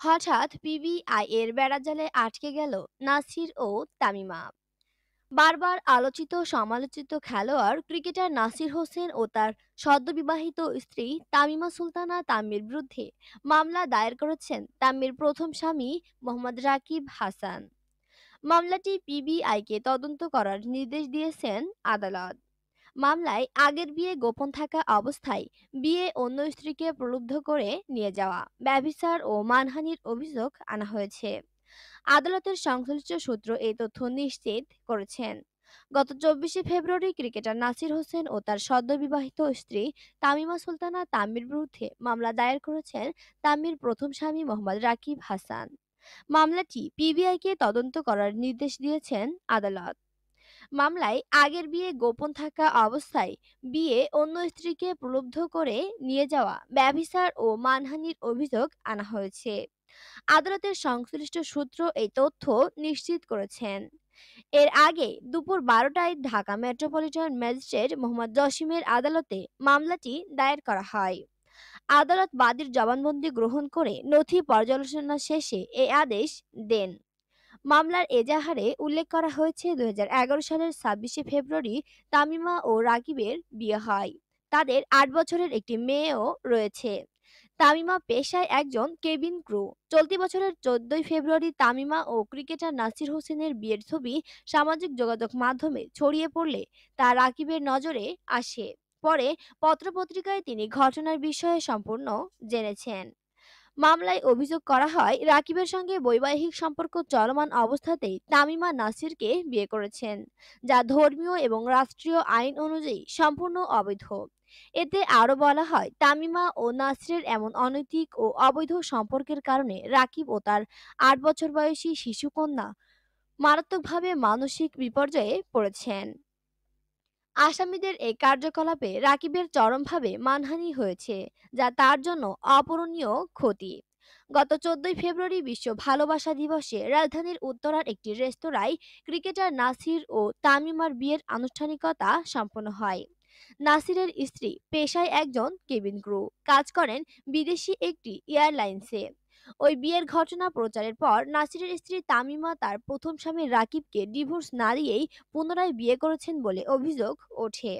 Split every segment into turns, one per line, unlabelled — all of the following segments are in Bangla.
হঠাৎ পিবিআই এর বেড়াজালে আটকে গেল নাসির ও তামিমা। বারবার আলোচিত সমালোচিত খেলোয়াড় ক্রিকেটার নাসির হোসেন ও তার সদ্যবিবাহিত স্ত্রী তামিমা সুলতানা তাম্মির বিরুদ্ধে মামলা দায়ের করেছেন তাম্মির প্রথম স্বামী মোহাম্মদ রাকিব হাসান। মামলাটি পিবিআইকে তদন্ত করার নির্দেশ দিয়েছেন আদালত। মামলায় আগের বিয়ে গোপন থাকা অবস্থায় বিয়ে অন্য স্ত্রীকে প্রলুব্ধ করে নিয়ে যাওয়া, ব্যভিচার ও মানহানির অভিযোগ আনা হয়েছে। আদালতের সংশ্লিষ্ট সূত্র এই তথ্য নিশ্চিত করেছেন। গত চব্বিশে ফেব্রুয়ারি ক্রিকেটার নাসির হোসেন ও তার সদ্যবিবাহিত স্ত্রী তামিমা সুলতানা তামির বিরুদ্ধে মামলা দায়ের করেছেন তামির প্রথম স্বামী মোহাম্মদ রাকিব হাসান। মামলাটি পিবিআইকে তদন্ত করার নির্দেশ দিয়েছেন আদালত। মামলায় আগের বিয়ে গোপন থাকা অবস্থায় বিয়ে অন্য স্ত্রীকে প্রলুব্ধ করে নিয়ে যাওয়া ব্যভিচার ও মানহানির অভিযোগ আনা হয়েছে। আদালতের সংশ্লিষ্ট সূত্র এই তথ্য নিশ্চিত করেছেন। এর আগে দুপুর বারোটায় ঢাকা মেট্রোপলিটন ম্যাজিস্ট্রেট মোহাম্মদ জসিমের আদালতে মামলাটি দায়ের করা হয়। আদালত বাদীর জবানবন্দি গ্রহণ করে নথি পর্যালোচনা শেষে এই আদেশ দেন। মামলার এজাহারে উল্লেখ করা হয়েছে দু হাজার এগারো সালের ছাব্বিশে ফেব্রুয়ারি তামিমা ও রাকিবের বিয়ে হয়। তাদের আট বছরের একটি মেয়েও রয়েছে। তামিমা পেশায় একজন কেবিন ক্রু। চলতি বছরের চোদ্দই ফেব্রুয়ারি তামিমা ও ক্রিকেটার নাসির হোসেনের বিয়ের ছবি সামাজিক যোগাযোগ মাধ্যমে ছড়িয়ে পড়লে তা রাকিবের নজরে আসে। পরে পত্রপত্রিকায় তিনি ঘটনার বিষয়ে সম্পূর্ণ জেনেছেন। মামলায় অভিযোগ করা হয়, রাকিবের সঙ্গে বৈবাহিক সম্পর্ক চলমান অবস্থাতেই তামিমা নাসিরকে বিয়ে করেছেন, যা ধর্মীয় এবং রাষ্ট্রীয় আইন অনুযায়ী সম্পূর্ণ অবৈধ। এতে আরও বলা হয়, তামিমা ও নাসিরের এমন অনৈতিক ও অবৈধ সম্পর্কের কারণে রাকিব ও তার আট বছর বয়সী শিশুকন্যা মারাত্মকভাবে মানসিক বিপর্যয়ে পড়েছেন। আসামিদের এই কার্যকলাপে রাকিবের চরমভাবে মানহানি হয়েছে, যা তার জন্য অপূরণীয় ক্ষতি। গত চোদ্দই ফেব্রুয়ারি বিশ্ব ভালোবাসা দিবসে রাজধানীর উত্তরার একটি রেস্তোরাঁয় ক্রিকেটার নাসির ও তামিমার বিয়ের আনুষ্ঠানিকতা সম্পন্ন হয়। নাসিরের স্ত্রী পেশায় একজন কেবিন ক্রু। কাজ করেন বিদেশি একটি এয়ারলাইন্সে। ওই বিয়ের ঘটনা প্রচারের পর নাসিরের স্ত্রী তামিমা তার প্রথম স্বামী রাকিবকে ডিভোর্স না দিয়েই পুনরায় বিয়ে করেছেন বলে অভিযোগ ওঠে।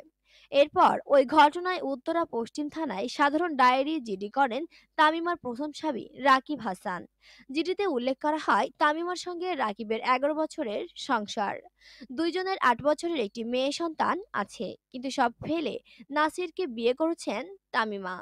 এরপর ওই ঘটনায় উত্তরা পশ্চিম থানায় সাধারণ ডায়েরি জিডি করেন তামিমার প্রথম স্বামী রাকিব হাসান। জিডিতে উল্লেখ করা হয়, তামিমার সঙ্গে রাকিবের এগারো বছরের সংসার। দুইজনের আট বছরের একটি মেয়ে সন্তান আছে, কিন্তু সব ফেলে নাসিরকে বিয়ে করেছেন তামিমা।